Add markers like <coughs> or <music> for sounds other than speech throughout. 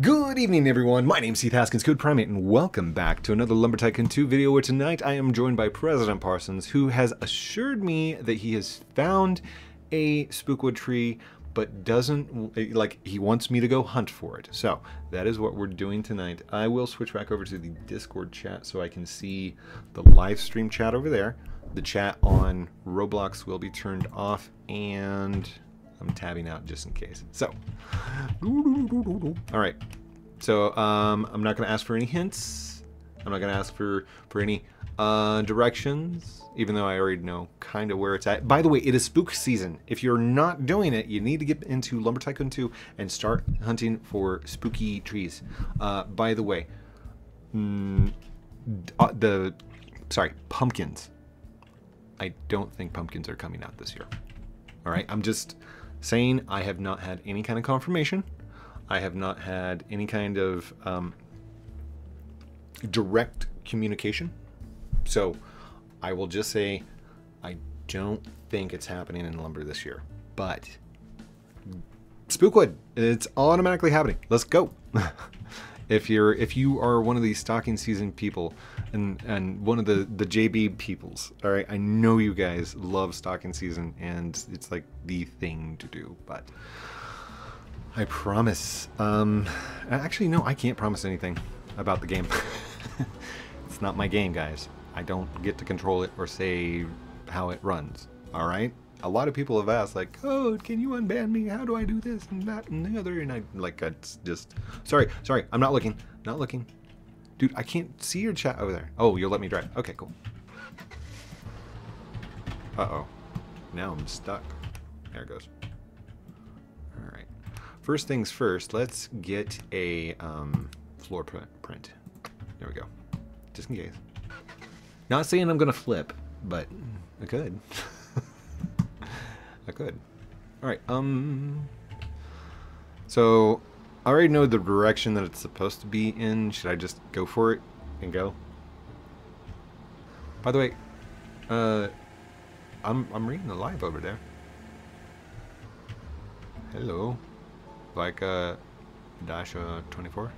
Good evening, everyone. My name's Heath Haskins, CodePrime8, and welcome back to another Lumber Tycoon 2 video where tonight I am joined by President Parsons, who has assured me that he has found a spookwood tree, but doesn't, like, he wants me to go hunt for it. So, that is what we're doing tonight. I will switch back over to the Discord chat so I can see the live stream chat over there. The chat on Roblox will be turned off, and I'm tabbing out just in case. So, all right. So um, I'm not going to ask for any hints. I'm not going to ask for for any uh, directions, even though I already know kind of where it's at. By the way, it is spook season. If you're not doing it, you need to get into Lumber Tycoon 2 and start hunting for spooky trees. Uh, by the way, mm, uh, the sorry pumpkins. I don't think pumpkins are coming out this year. All right, I'm just saying I have not had any kind of confirmation. I have not had any kind of um, direct communication. So I will just say I don't think it's happening in lumber this year. But Spookwood, it's automatically happening. Let's go. <laughs> if you're if you are one of these stocking season people and and one of the the JB peoples, all right, I know you guys love stocking season and it's like the thing to do, but I promise. Um, actually, no, I can't promise anything about the game. <laughs> it's not my game, guys. I don't get to control it or say how it runs. All right a lot of people have asked like oh can you unban me? How do i do this and that and the other? And i like it's just sorry sorry i'm not looking not looking. Dude i can't see your chat over there. Oh you'll let me drive. Okay cool. Uh-oh. Now i'm stuck. There it goes. All right first things first let's get a um, floor print. There we go. Just in case. Not saying i'm gonna flip but i could <laughs> Could. Alright, um... So, I already know the direction that it's supposed to be in. Should I just go for it and go? By the way, uh, I'm, I'm reading the live over there. Hello. Like, uh, Dasha 24.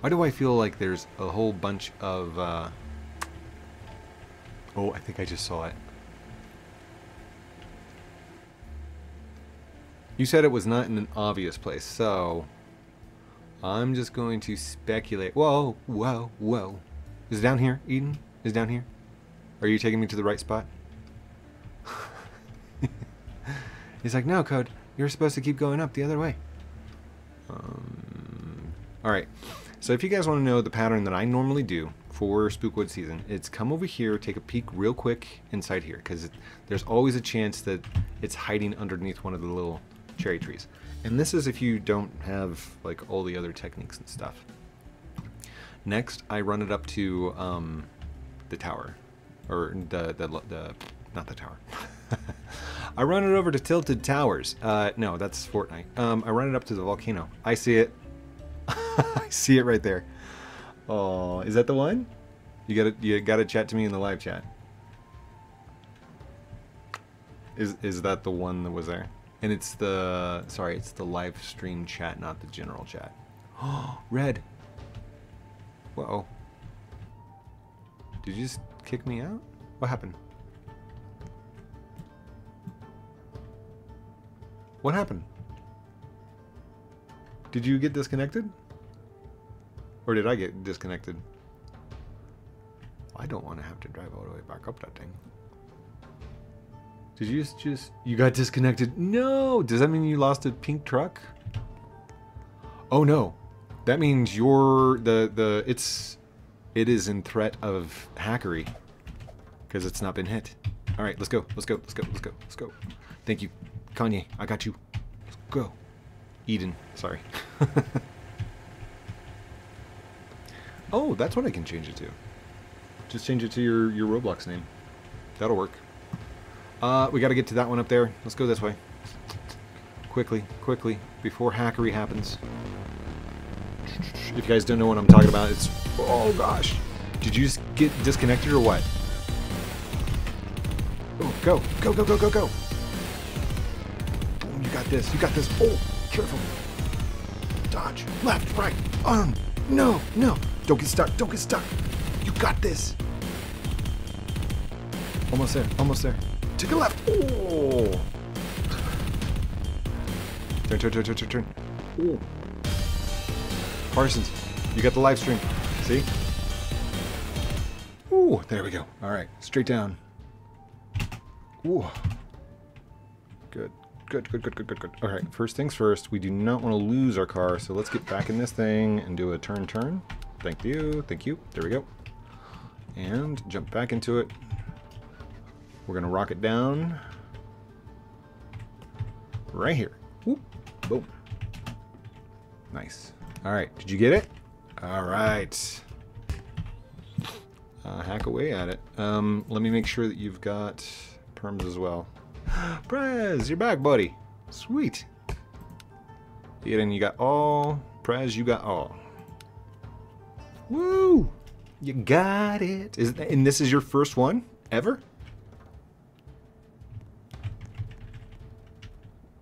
Why do I feel like there's a whole bunch of, uh... Oh, I think I just saw it. You said it was not in an obvious place, so I'm just going to speculate. Whoa, whoa, whoa. Is it down here, Edin? Is it down here? Are you taking me to the right spot? <laughs> He's like, no, Code. You're supposed to keep going up the other way. Um, Alright. So if you guys want to know the pattern that I normally do for Spookwood season, it's come over here, take a peek real quick inside here, because there's always a chance that it's hiding underneath one of the little cherry trees. And this is if you don't have like all the other techniques and stuff. Next, I run it up to um, the tower, or the, the, the not the tower. <laughs> I run it over to Tilted Towers. Uh, no, that's Fortnite. Um, I run it up to the volcano. I see it. <laughs> I see it right there. Oh, is that the one? You gotta you gotta chat to me in the live chat. Is is that the one that was there? And it's the, sorry, it's the live stream chat, not the general chat. Oh, <gasps> red. Whoa. Did you just kick me out? What happened? What happened? Did you get disconnected? Or did I get disconnected? I don't want to have to drive all the way back up that thing. Did you just, just, you got disconnected? No! Does that mean you lost a pink truck? Oh no. That means you're, the, the, it's, it is in threat of hackery. Because it's not been hit. Alright, let's go, let's go, let's go, let's go, let's go. Thank you. Kanye, I got you. Let's go. Edin, sorry. <laughs> oh, that's what I can change it to. Just change it to your, your Roblox name. That'll work. Uh, we got to get to that one up there. Let's go this way. Quickly, quickly, before hackery happens. If you guys don't know what I'm talking about, it's... Oh, gosh. Did you just get disconnected or what? Oh, go, go, go, go, go, go. Oh, you got this, you got this. Oh, careful. Dodge. Left, right. arm. No, no. Don't get stuck. Don't get stuck. You got this. Almost there. Almost there. Take a left. Oh. Turn, turn, turn, turn, turn, turn. Parsons, you got the live stream. See? Ooh, there we go. All right, straight down. Ooh. Good. Good, good, good, good, good, good. All right, first things first, we do not want to lose our car, so let's get back in this thing and do a turn, turn. Thank you, thank you. There we go. And jump back into it. We're going to rock it down. Right here. Whoop. Boom. Nice. All right, did you get it? All right. Uh, hack away at it. Um, let me make sure that you've got perms as well. <gasps> Prez, you're back, buddy. Sweet. Edin, you got all. Prez, you got all. Woo! You got it. Is and this is your first one ever?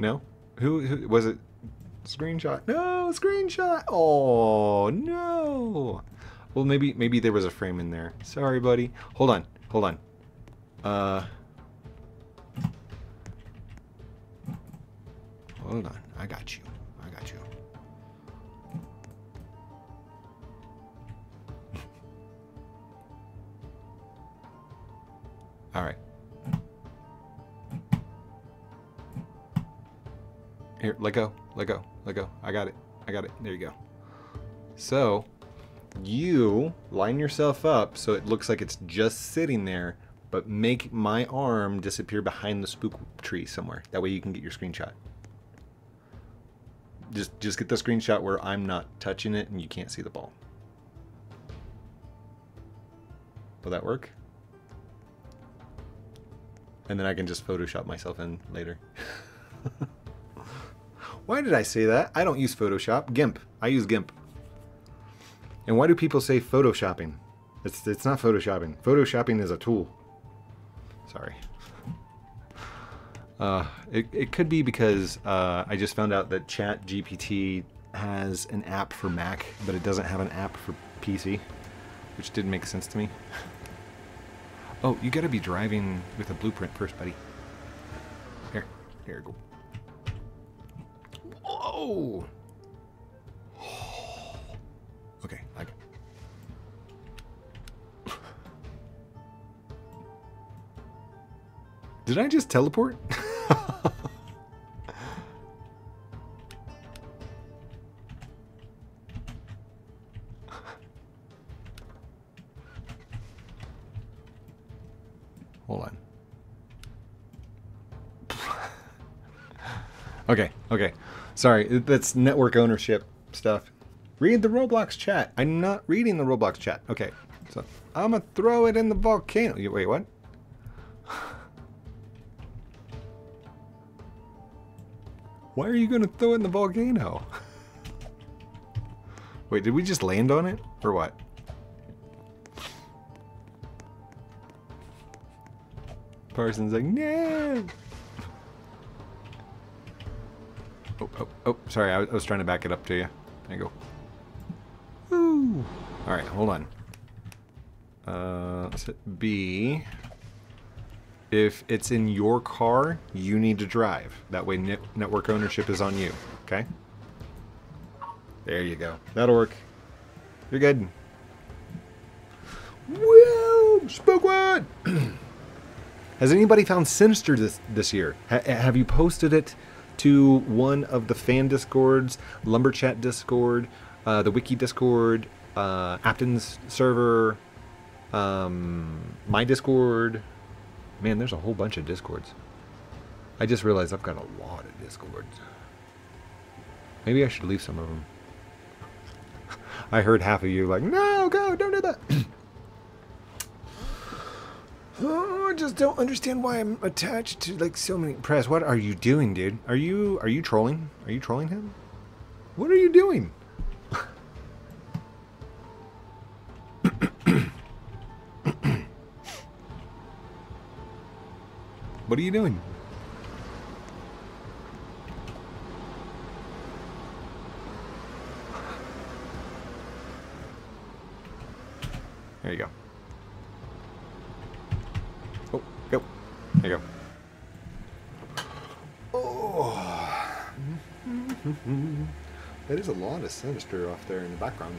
No. Who, who was it? Screenshot. No, screenshot. Oh no. Well, maybe maybe there was a frame in there. Sorry, buddy. Hold on. Hold on. Uh. Hold on. I got you. Here, let go. Let go. Let go. I got it. I got it. There you go. So, you line yourself up so it looks like it's just sitting there, but make my arm disappear behind the spook tree somewhere. That way you can get your screenshot. Just just get the screenshot where I'm not touching it and you can't see the ball. Will that work? And then I can just Photoshop myself in later. <laughs> Why did I say that? I don't use Photoshop. GIMP. I use GIMP. And why do people say Photoshopping? It's, it's not Photoshopping. Photoshopping is a tool. Sorry. Uh, it, it could be because uh, I just found out that Chat GPT has an app for Mac, but it doesn't have an app for PC, which didn't make sense to me. oh, you gotta be driving with a blueprint first, buddy. Here, here go. Whoa! Okay, I got. <sighs> Did I just teleport? <laughs> okay, okay. Sorry, that's network ownership stuff. Read the Roblox chat. I'm not reading the Roblox chat. Okay, so I'm gonna throw it in the volcano. Wait, what? <sighs> Why are you gonna throw it in the volcano? <laughs> Wait, did we just land on it? Or what? Parsons like, no! Oh, oh, oh, sorry, I was, trying to back it up to you. There you go. Woo! Alright, hold on. Uh, let's hit B. If it's in your car, you need to drive. That way net network ownership is on you, okay? There you go. That'll work. You're good. Woo! Spookwood! <clears throat> Has anybody found Sinister this, this year? Ha have you posted it to one of the fan discords, Lumberchat Discord, uh, the Wiki Discord, uh, Apton's server, um, my Discord? Man, there's a whole bunch of discords. I just realized I've got a lot of discords. Maybe I should leave some of them. <laughs> I heard half of you like, no, go, don't do that. <clears throat> I just don't understand why I'm attached to like so many. Prez, what are you doing, dude? Are you are you trolling? Are you trolling him? What are you doing? <coughs> what are you doing? There you go. There you go. Oh. that is a lot of sinister off there in the background.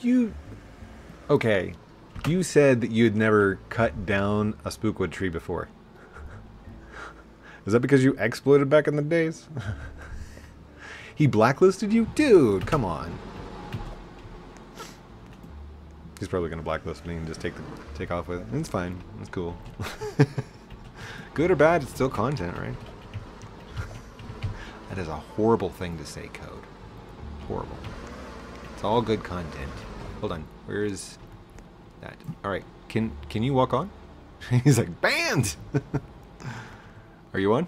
You. Okay. You said that you had never cut down a spookwood tree before. <laughs> Is that because you exploded back in the days? <laughs> he blacklisted you? Dude, come on. He's probably gonna blacklist me and just take the, take off with it. It's fine. It's cool. <laughs> Good or bad, it's still content, right? that is a horrible thing to say, code. Horrible. It's all good content. Hold on. Where is that? All right. Can can you walk on? <laughs> he's like banned. <laughs> Are you on?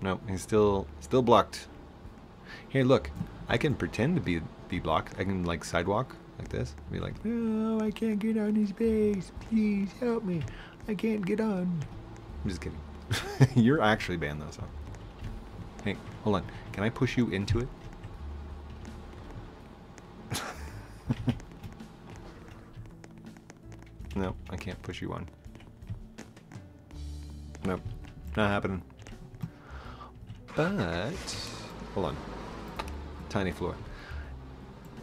No, he's still still blocked. Here, look. I can pretend to be be blocked. I can like sidewalk like this. Be like, no, I can't get on his base. Please help me. I can't get on. I'm just kidding. <laughs> You're actually banned though, so. Hey, hold on. Can I push you into it? <laughs> No, I can't push you on. Nope, not happening. But, hold on. Tiny floor.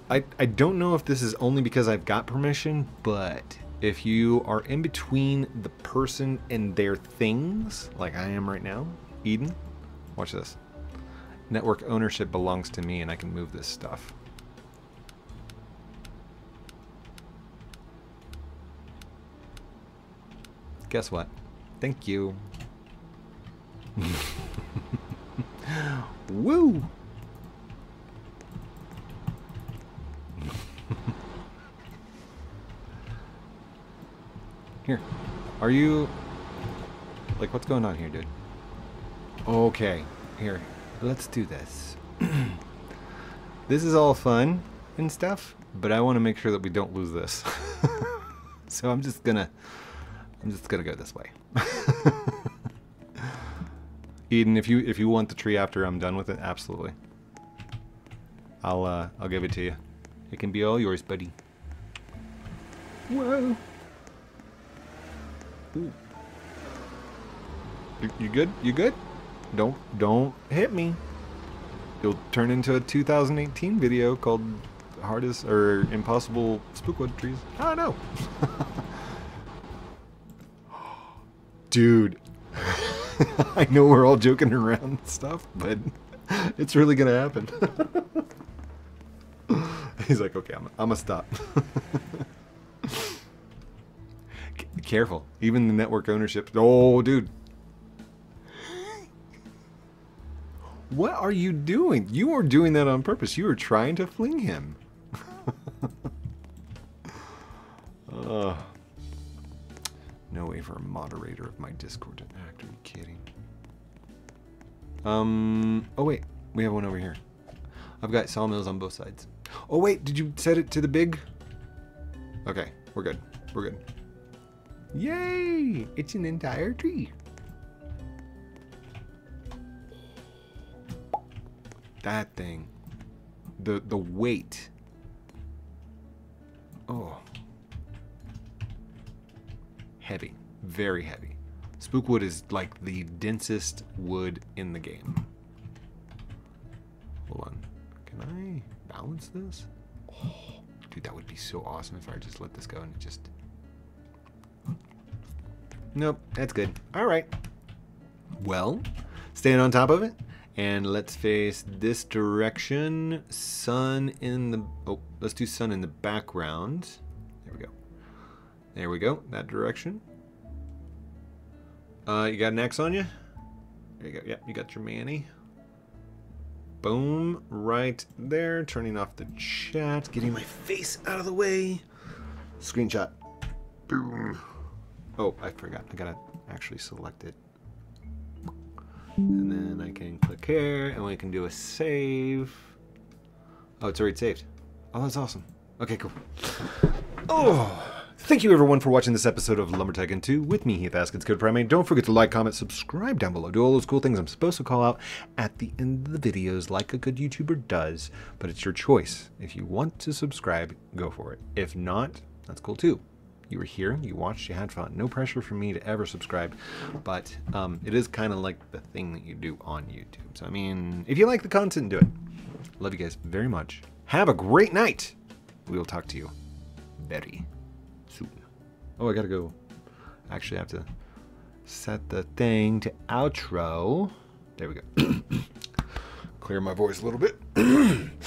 I, I don't know if this is only because I've got permission, but if you are in between the person and their things, like I am right now, Edin, watch this. Network ownership belongs to me and I can move this stuff. Guess what? Thank you. <laughs> Woo! Here. Are you... Like, what's going on here, dude? Okay. Here. Let's do this. <clears throat> this is all fun and stuff, but I want to make sure that we don't lose this. <laughs> so I'm just gonna... I'm just gonna go this way. <laughs> Edin, if you if you want the tree after I'm done with it, absolutely. I'll uh, I'll give it to you. It can be all yours, buddy. Whoa. Ooh. You, you good? You good? Don't don't hit me. You'll turn into a 2018 video called hardest or impossible spookwood trees. I don't know. <gasps> dude. <laughs> I know we're all joking around and stuff, but <laughs> it's really gonna happen. <laughs> He's like, okay, I'm, I'm gonna stop. Careful. Even the network ownership. Oh, dude. What are you doing? You are doing that on purpose. You are trying to fling him. <laughs> uh. No way for a moderator of my Discord to act. Are you kidding? Um. Oh wait, we have one over here. I've got sawmills on both sides. Oh wait, did you set it to the big? Okay, we're good. We're good. Yay! It's an entire tree. That thing. The the weight. Oh heavy, very heavy. Spookwood is like the densest wood in the game. Hold on. Can I balance this? Oh, dude, that would be so awesome if I just let this go and it just... Nope, that's good. All right. Well, staying on top of it. And let's face this direction. Sun in the... Oh, let's do sun in the background. There we go. There we go, that direction. Uh, you got an X on you? There you go. Yep, you got your Manny. Boom, right there. Turning off the chat, getting my face out of the way. Screenshot. Boom. Oh, I forgot. I gotta actually select it. And then I can click here, and we can do a save. Oh, it's already saved. Oh, that's awesome. Okay, cool. Oh, Thank you everyone for watching this episode of Lumber Tycoon 2 with me, Heath Haskins, Code Primate. Don't forget to like, comment, subscribe down below. Do all those cool things I'm supposed to call out at the end of the videos like a good YouTuber does. But it's your choice. If you want to subscribe, go for it. If not, that's cool too. You were here, you watched, you had fun. No pressure for me to ever subscribe, but um, it is kind of like the thing that you do on YouTube. So, I mean, if you like the content, do it. Love you guys very much. Have a great night. We will talk to you very soon. Oh, I gotta go. Actually, I have to set the thing to outro. There we go. <coughs> Clear my voice a little bit. <coughs>